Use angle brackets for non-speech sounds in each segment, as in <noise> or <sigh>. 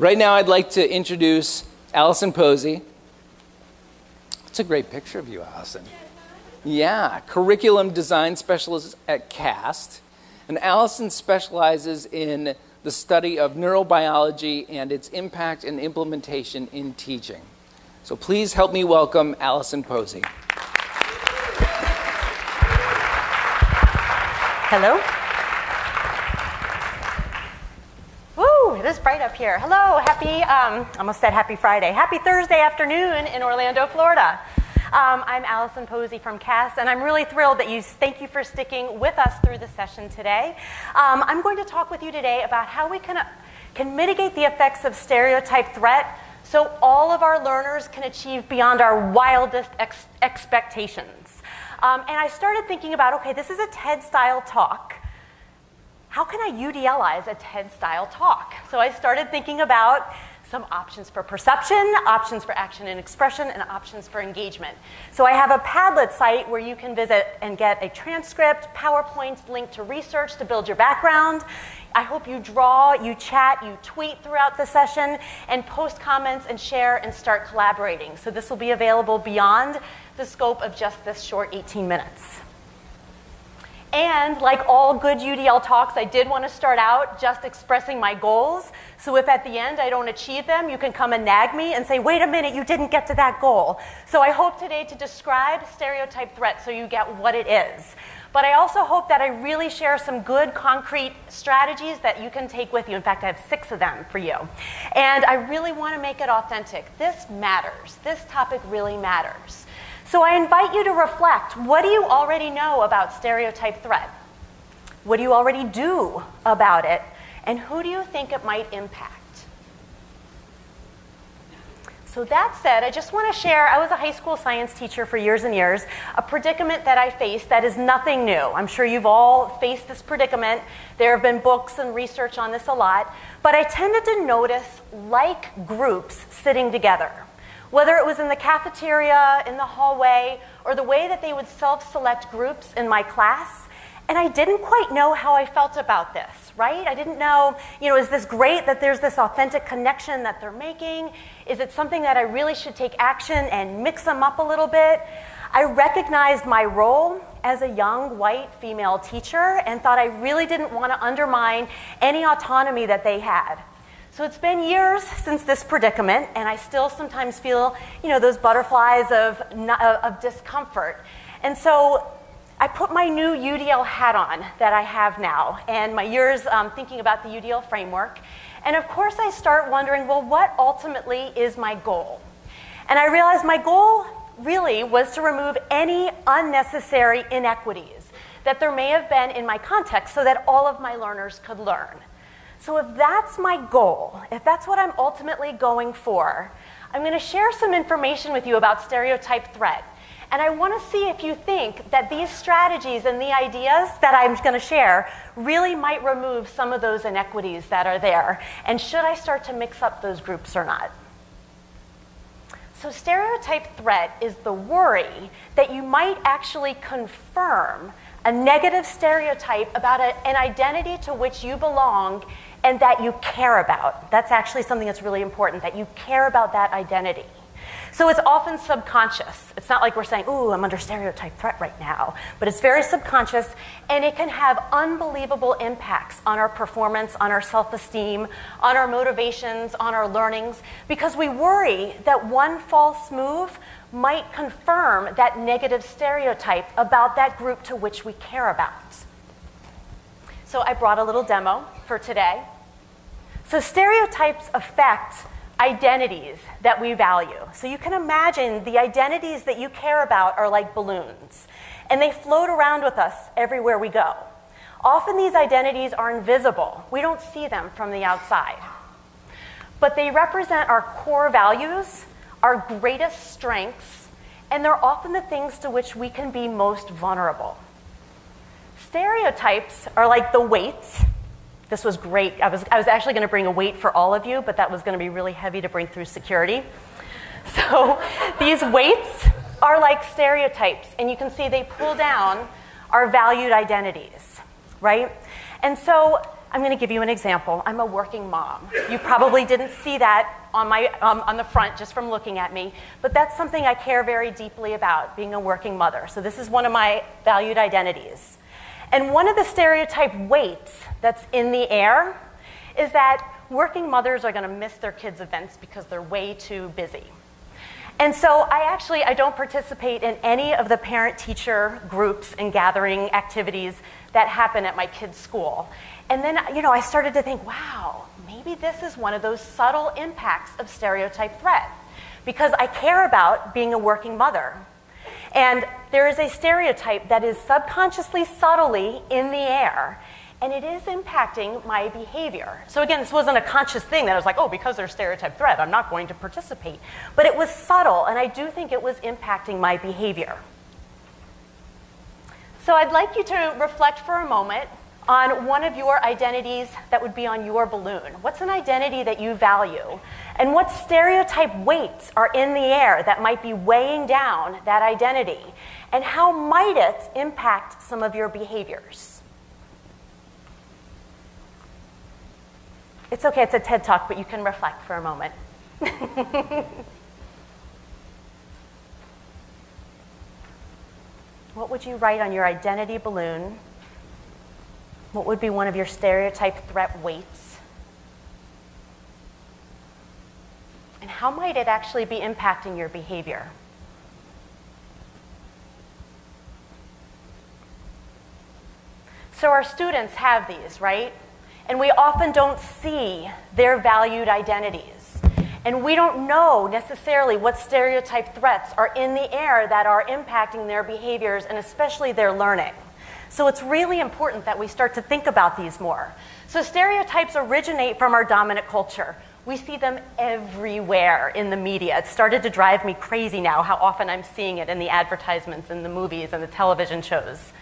Right now, I'd like to introduce Allison Posey. It's a great picture of you, Allison. Yeah, curriculum design specialist at CAST. And Allison specializes in the study of neurobiology and its impact and implementation in teaching. So please help me welcome Allison Posey. Hello. It is bright up here. Hello, happy, um, almost said happy Friday. Happy Thursday afternoon in Orlando, Florida. Um, I'm Allison Posey from CAST, and I'm really thrilled that you, thank you for sticking with us through the session today. Um, I'm going to talk with you today about how we can, uh, can mitigate the effects of stereotype threat so all of our learners can achieve beyond our wildest ex- expectations. Um, and I started thinking about okay, this is a TED style talk. How can I UDLize a TED style talk? So I started thinking about some options for perception, options for action and expression, and options for engagement. So I have a Padlet site where you can visit and get a transcript, PowerPoints, link to research to build your background. I hope you draw, you chat, you tweet throughout the session, and post comments and share and start collaborating. So this will be available beyond the scope of just this short 18 minutes. And like all good UDL talks, I did want to start out just expressing my goals. So if at the end I don't achieve them, you can come and nag me and say, wait a minute, you didn't get to that goal. So I hope today to describe stereotype threat so you get what it is. But I also hope that I really share some good concrete strategies that you can take with you. In fact, I have six of them for you. And I really want to make it authentic. This matters. This topic really matters. So I invite you to reflect what do you already know about stereotype threat? What do you already do about it? And who do you think it might impact? So, that said, I just want to share I was a high school science teacher for years and years, a predicament that I faced that is nothing new. I'm sure you've all faced this predicament. There have been books and research on this a lot. But I tended to notice like groups sitting together. Whether it was in the cafeteria, in the hallway, or the way that they would self select groups in my class. And I didn't quite know how I felt about this, right? I didn't know, you know, is this great that there's this authentic connection that they're making? Is it something that I really should take action and mix them up a little bit? I recognized my role as a young white female teacher and thought I really didn't want to undermine any autonomy that they had. So it's been years since this predicament, and I still sometimes feel, you know, those butterflies of, of discomfort. And so I put my new UDL hat on that I have now, and my years um, thinking about the UDL framework. And of course, I start wondering, well, what ultimately is my goal? And I realized my goal really was to remove any unnecessary inequities that there may have been in my context so that all of my learners could learn. So, if that's my goal, if that's what I'm ultimately going for, I'm going to share some information with you about stereotype threat. And I want to see if you think that these strategies and the ideas that I'm going to share really might remove some of those inequities that are there. And should I start to mix up those groups or not? So, stereotype threat is the worry that you might actually confirm a negative stereotype about a, an identity to which you belong and that you care about. That's actually something that's really important, that you care about that identity. So it's often subconscious. It's not like we're saying, ooh, I'm under stereotype threat right now, but it's very subconscious and it can have unbelievable impacts on our performance, on our self esteem, on our motivations, on our learnings, because we worry that one false move might confirm that negative stereotype about that group to which we care about. So I brought a little demo for today. So stereotypes affect identities that we value. So you can imagine the identities that you care about are like balloons, and they float around with us everywhere we go. Often these identities are invisible. We don't see them from the outside. But they represent our core values, our greatest strengths, and they're often the things to which we can be most vulnerable. Stereotypes are like the weights. This was great. I was, I was actually going to bring a weight for all of you, but that was going to be really heavy to bring through security. <laughs> So these weights are like stereotypes, and you can see they pull down our valued identities, right? And so I'm going to give you an example. I'm a working mom. You probably didn't see that on, my, um, on the front just from looking at me, but that's something I care very deeply about, being a working mother. So this is one of my valued identities. And one of the stereotype weights that's in the air is that working mothers are going to miss their kids' events because they're way too busy. And so I actually I don't participate in any of the parent-teacher groups and gathering activities that happen at my kids' school. And then you know I started to think, wow, maybe this is one of those subtle impacts of stereotype threat because I care about being a working mother. And there is a stereotype that is subconsciously subtly in the air and it is impacting my behavior. So, again, this wasn't a conscious thing that I was like, oh, because there's stereotype threat, I'm not going to participate. But it was subtle, and I do think it was impacting my behavior. So, I'd like you to reflect for a moment on one of your identities that would be on your balloon. What's an identity that you value? And what stereotype weights are in the air that might be weighing down that identity? And how might it impact some of your behaviors? It's okay, it's a TED talk, but you can reflect for a moment. <laughs> what would you write on your identity balloon? What would be one of your stereotype threat weights? And how might it actually be impacting your behavior? So, our students have these, right? And we often don't see their valued identities. And we don't know necessarily what stereotype threats are in the air that are impacting their behaviors and especially their learning. So it's really important that we start to think about these more. So stereotypes originate from our dominant culture. We see them everywhere in the media. It started to drive me crazy now how often I'm seeing it in the advertisements and the movies and the television shows.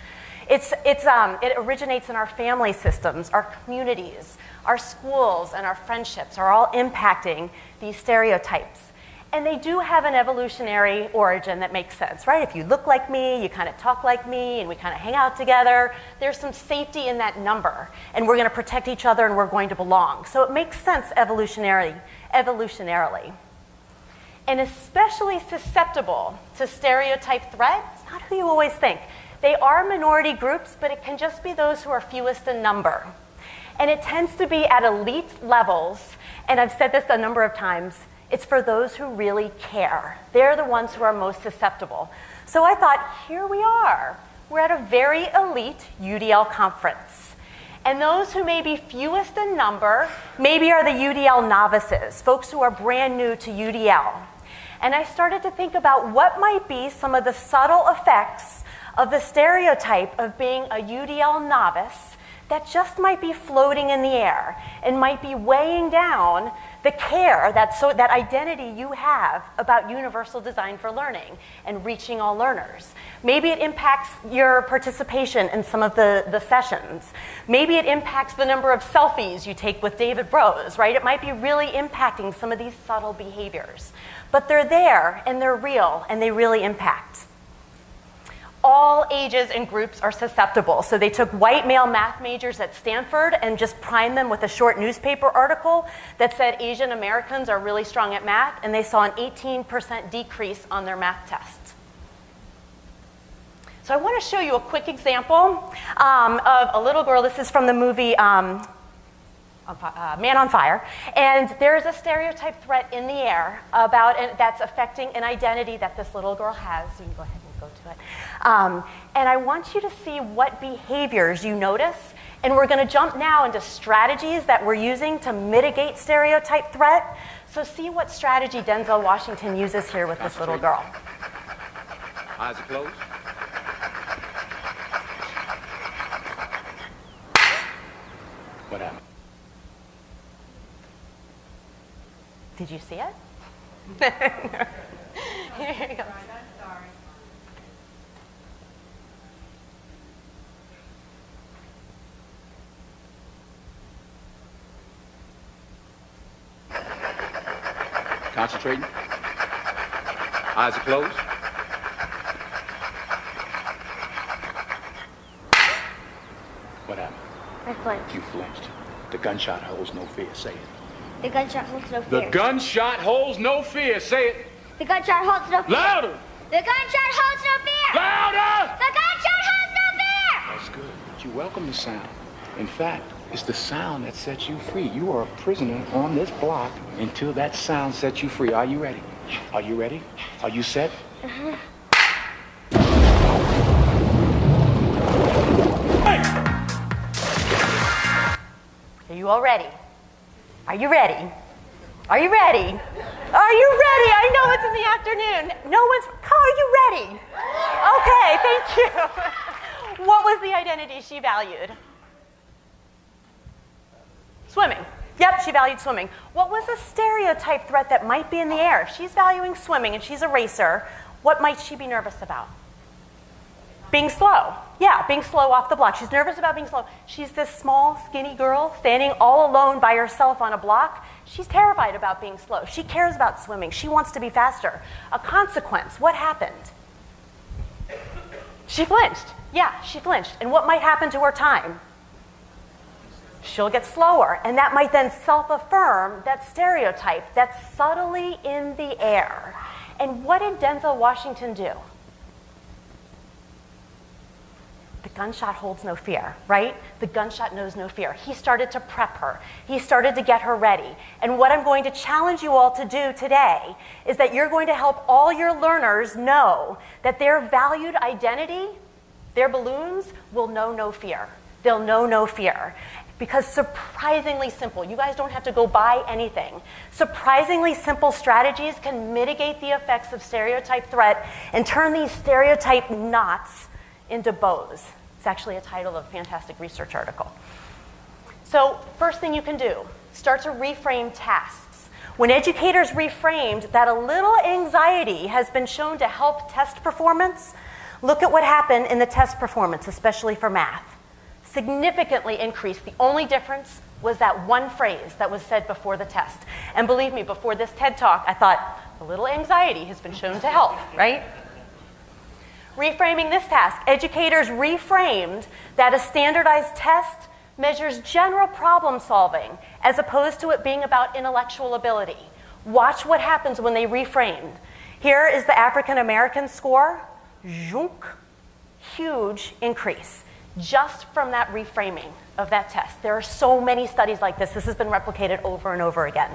It's, it's, um, it originates in our family systems, our communities, our schools, and our friendships are all impacting these stereotypes. And they do have an evolutionary origin that makes sense, right? If you look like me, you kind of talk like me, and we kind of hang out together, there's some safety in that number. And we're going to protect each other and we're going to belong. So it makes sense evolutionarily. evolutionarily. And especially susceptible to stereotype threat, it's not who you always think. They are minority groups, but it can just be those who are fewest in number. And it tends to be at elite levels, and I've said this a number of times, it's for those who really care. They're the ones who are most susceptible. So I thought, here we are. We're at a very elite UDL conference. And those who may be fewest in number maybe are the UDL novices, folks who are brand new to UDL. And I started to think about what might be some of the subtle effects of the stereotype of being a UDL novice that just might be floating in the air and might be weighing down the care, that, so, that identity you have about universal design for learning and reaching all learners. Maybe it impacts your participation in some of the, the sessions. Maybe it impacts the number of selfies you take with David Rose, right? It might be really impacting some of these subtle behaviors. But they're there and they're real and they really impact all ages and groups are susceptible. So they took white male math majors at Stanford and just primed them with a short newspaper article that said Asian Americans are really strong at math, and they saw an 18% decrease on their math tests. So I want to show you a quick example um, of a little girl. This is from the movie um, uh, Man on Fire, and there's a stereotype threat in the air about that's affecting an identity that this little girl has. You can go ahead go to it. Um, and I want you to see what behaviors you notice. And we're going to jump now into strategies that we're using to mitigate stereotype threat. So, see what strategy Denzel Washington uses here with this little girl. Eyes closed. What happened? Did you see it? <laughs> <laughs> here you go. Concentrating. Eyes are closed. What happened? I flinched. You flinched. The gunshot holds no fear. Say it. The gunshot holds no fear. The gunshot holds no fear. Say it. The gunshot holds no fear. Louder. The gunshot holds no fear. Louder. The gunshot holds no fear. That's good. But you welcome the sound. In fact, it's the sound that sets you free. You are a prisoner on this block until that sound sets you free. Are you ready? Are you ready? Are you set? Are you all ready? Are you ready? Are you ready? Are you ready? I know it's in the afternoon. No one's. Are you ready? Okay, thank you. <laughs> What was the identity she valued? Swimming. Yep, she valued swimming. What was a stereotype threat that might be in the air? If she's valuing swimming and she's a racer, what might she be nervous about? Being slow. Yeah, being slow off the block. She's nervous about being slow. She's this small, skinny girl standing all alone by herself on a block. She's terrified about being slow. She cares about swimming. She wants to be faster. A consequence. What happened? She flinched. Yeah, she flinched. And what might happen to her time? She'll get slower. And that might then self affirm that stereotype that's subtly in the air. And what did Denzel Washington do? The gunshot holds no fear, right? The gunshot knows no fear. He started to prep her, he started to get her ready. And what I'm going to challenge you all to do today is that you're going to help all your learners know that their valued identity, their balloons, will know no fear. They'll know no fear. Because surprisingly simple, you guys don't have to go buy anything. Surprisingly simple strategies can mitigate the effects of stereotype threat and turn these stereotype knots into bows. It's actually a title of a fantastic research article. So, first thing you can do, start to reframe tasks. When educators reframed that a little anxiety has been shown to help test performance, look at what happened in the test performance, especially for math. Significantly increased. The only difference was that one phrase that was said before the test. And believe me, before this TED talk, I thought, a little anxiety has been shown to help, right? Reframing this task, educators reframed that a standardized test measures general problem solving as opposed to it being about intellectual ability. Watch what happens when they reframed. Here is the African American score. Huge increase just from that reframing of that test. There are so many studies like this. This has been replicated over and over again.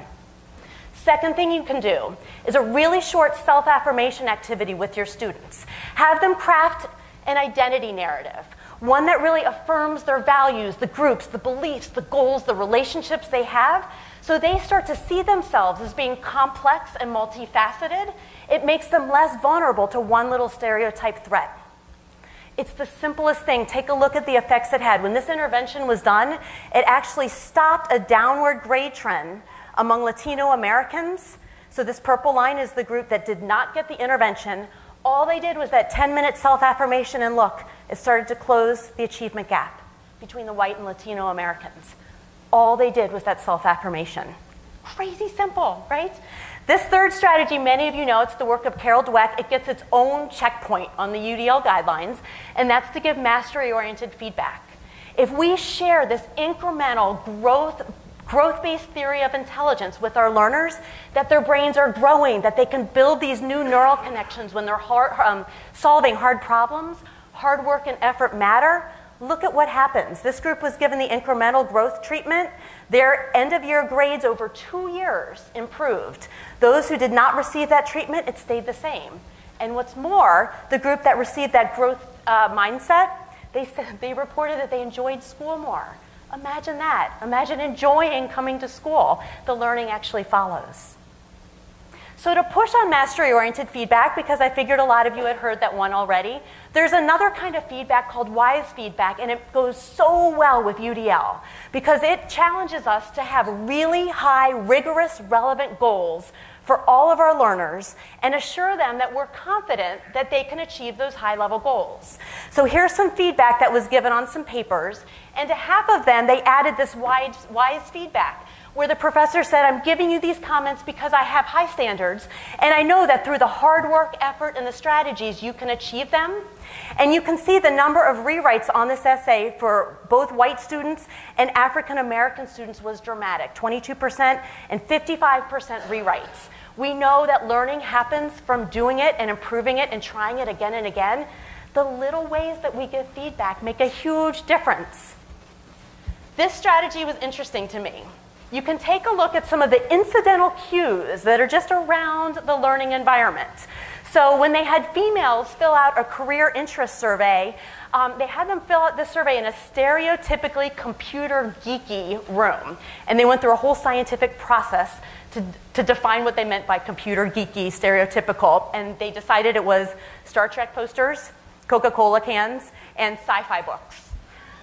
Second thing you can do is a really short self affirmation activity with your students. Have them craft an identity narrative, one that really affirms their values, the groups, the beliefs, the goals, the relationships they have, so they start to see themselves as being complex and multifaceted. It makes them less vulnerable to one little stereotype threat. It's the simplest thing. Take a look at the effects it had. When this intervention was done, it actually stopped a downward grade trend among Latino Americans. So, this purple line is the group that did not get the intervention. All they did was that 10 minute self affirmation, and look, it started to close the achievement gap between the white and Latino Americans. All they did was that self affirmation. Crazy simple, right? This third strategy, many of you know, it's the work of Carol Dweck. It gets its own checkpoint on the UDL guidelines, and that's to give mastery oriented feedback. If we share this incremental growth growth-based theory of intelligence with our learners that their brains are growing that they can build these new neural connections when they're hard, um, solving hard problems hard work and effort matter look at what happens this group was given the incremental growth treatment their end of year grades over two years improved those who did not receive that treatment it stayed the same and what's more the group that received that growth uh, mindset they, said, they reported that they enjoyed school more Imagine that. Imagine enjoying coming to school. The learning actually follows. So, to push on mastery oriented feedback, because I figured a lot of you had heard that one already, there's another kind of feedback called wise feedback, and it goes so well with UDL because it challenges us to have really high, rigorous, relevant goals for all of our learners and assure them that we're confident that they can achieve those high level goals. So here's some feedback that was given on some papers, and to half of them, they added this wise, wise feedback. Where the professor said, I'm giving you these comments because I have high standards, and I know that through the hard work, effort, and the strategies, you can achieve them. And you can see the number of rewrites on this essay for both white students and African American students was dramatic 22% and 55% rewrites. We know that learning happens from doing it and improving it and trying it again and again. The little ways that we give feedback make a huge difference. This strategy was interesting to me. You can take a look at some of the incidental cues that are just around the learning environment. So when they had females fill out a career interest survey, um, they had them fill out this survey in a stereotypically computer geeky room. And they went through a whole scientific process to, to define what they meant by computer geeky, stereotypical. And they decided it was Star Trek posters, Coca Cola cans, and sci fi books.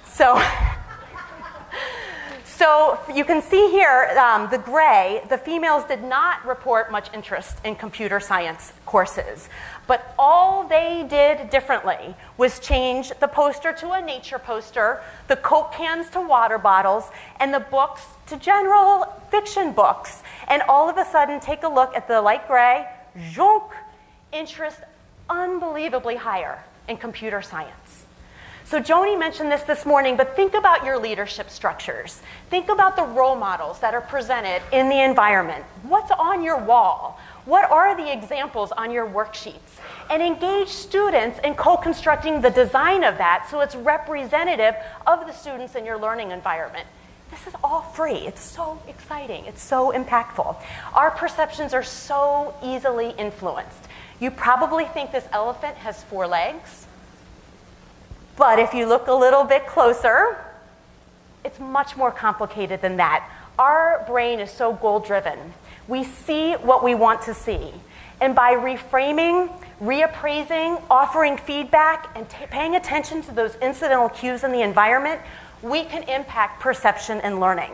So. <laughs> So you can see here um, the gray, the females did not report much interest in computer science courses. But all they did differently was change the poster to a nature poster, the Coke cans to water bottles, and the books to general fiction books. And all of a sudden, take a look at the light gray, jonk, interest unbelievably higher in computer science. So, Joni mentioned this this morning, but think about your leadership structures. Think about the role models that are presented in the environment. What's on your wall? What are the examples on your worksheets? And engage students in co constructing the design of that so it's representative of the students in your learning environment. This is all free. It's so exciting. It's so impactful. Our perceptions are so easily influenced. You probably think this elephant has four legs. But if you look a little bit closer, it's much more complicated than that. Our brain is so goal driven. We see what we want to see. And by reframing, reappraising, offering feedback, and t- paying attention to those incidental cues in the environment, we can impact perception and learning.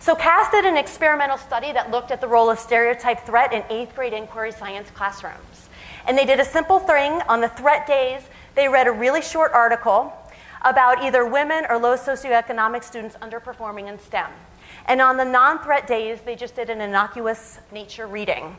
So, CAST did an experimental study that looked at the role of stereotype threat in eighth grade inquiry science classrooms. And they did a simple thing on the threat days they read a really short article about either women or low socioeconomic students underperforming in STEM. And on the non threat days, they just did an innocuous nature reading.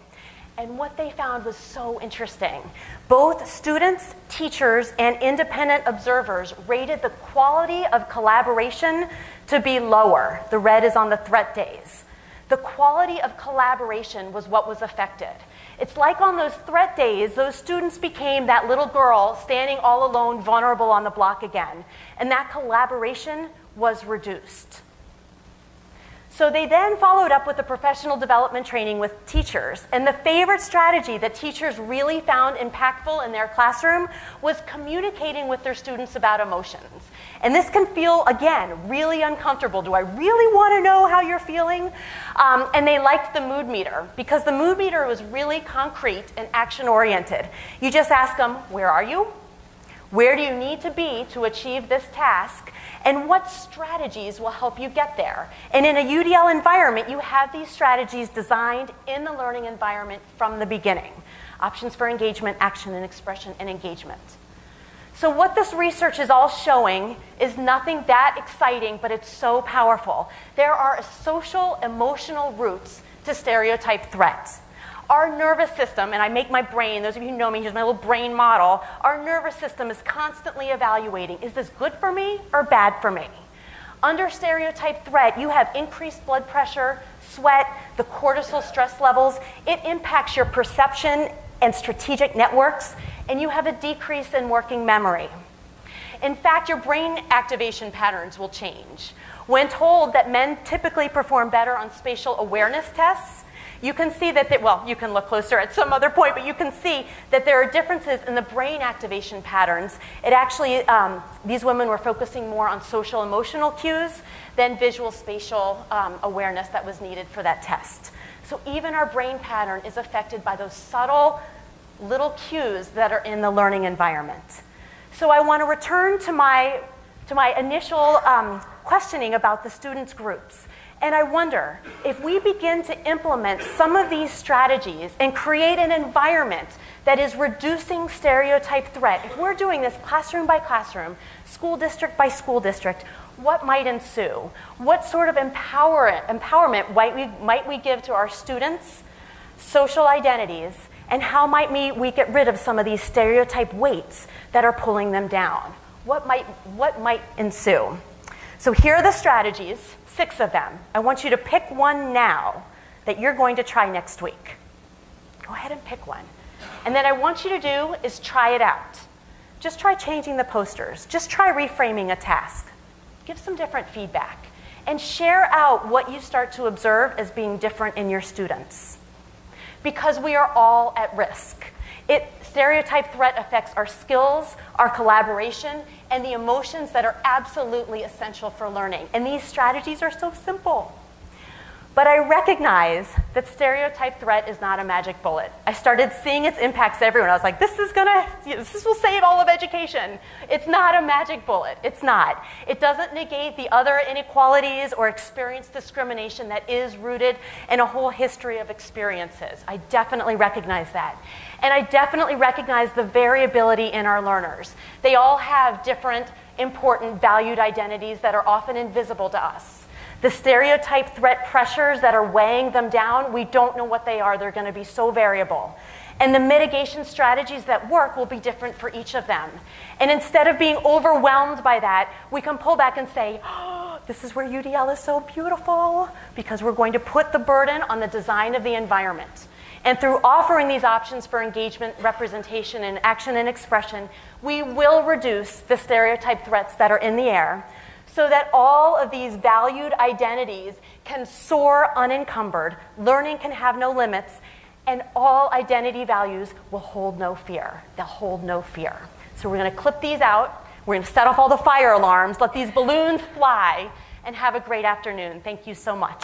And what they found was so interesting. Both students, teachers, and independent observers rated the quality of collaboration to be lower. The red is on the threat days. The quality of collaboration was what was affected. It's like on those threat days, those students became that little girl standing all alone, vulnerable on the block again. And that collaboration was reduced. So they then followed up with the professional development training with teachers. And the favorite strategy that teachers really found impactful in their classroom was communicating with their students about emotions. And this can feel, again, really uncomfortable. Do I really want to know how you're feeling? Um, and they liked the mood meter because the mood meter was really concrete and action oriented. You just ask them, Where are you? Where do you need to be to achieve this task? And what strategies will help you get there? And in a UDL environment, you have these strategies designed in the learning environment from the beginning options for engagement, action and expression, and engagement. So, what this research is all showing is nothing that exciting, but it's so powerful. There are social, emotional roots to stereotype threats. Our nervous system, and I make my brain, those of you who know me, here's my little brain model. Our nervous system is constantly evaluating is this good for me or bad for me? Under stereotype threat, you have increased blood pressure, sweat, the cortisol stress levels. It impacts your perception and strategic networks and you have a decrease in working memory. In fact, your brain activation patterns will change. When told that men typically perform better on spatial awareness tests, you can see that, they, well, you can look closer at some other point, but you can see that there are differences in the brain activation patterns. It actually, um, these women were focusing more on social emotional cues than visual spatial um, awareness that was needed for that test. So even our brain pattern is affected by those subtle little cues that are in the learning environment. So I want to return to my, to my initial um, questioning about the students' groups. And I wonder if we begin to implement some of these strategies and create an environment that is reducing stereotype threat, if we're doing this classroom by classroom, school district by school district, what might ensue? What sort of empower, empowerment might we, might we give to our students, social identities, And how might we, we get rid of some of these stereotype weights that are pulling them down? What might, what might ensue? So here are the strategies, six of them. I want you to pick one now that you're going to try next week. Go ahead and pick one. And then I want you to do is try it out. Just try changing the posters. Just try reframing a task. Give some different feedback. And share out what you start to observe as being different in your students. Because we are all at risk. It, stereotype threat affects our skills, our collaboration, and the emotions that are absolutely essential for learning. And these strategies are so simple. But I recognize that stereotype threat is not a magic bullet. I started seeing its impacts everywhere. I was like, this is gonna, this will save all of education. It's not a magic bullet. It's not. It doesn't negate the other inequalities or experience discrimination that is rooted in a whole history of experiences. I definitely recognize that. And I definitely recognize the variability in our learners. They all have different, important, valued identities that are often invisible to us. The stereotype threat pressures that are weighing them down, we don't know what they are. They're going to be so variable. And the mitigation strategies that work will be different for each of them. And instead of being overwhelmed by that, we can pull back and say, oh, <gasps> this is where UDL is so beautiful, because we're going to put the burden on the design of the environment. And through offering these options for engagement, representation, and action and expression, we will reduce the stereotype threats that are in the air so that all of these valued identities can soar unencumbered, learning can have no limits, and all identity values will hold no fear. They'll hold no fear. So we're going to clip these out. We're going to set off all the fire alarms, let these balloons fly, and have a great afternoon. Thank you so much.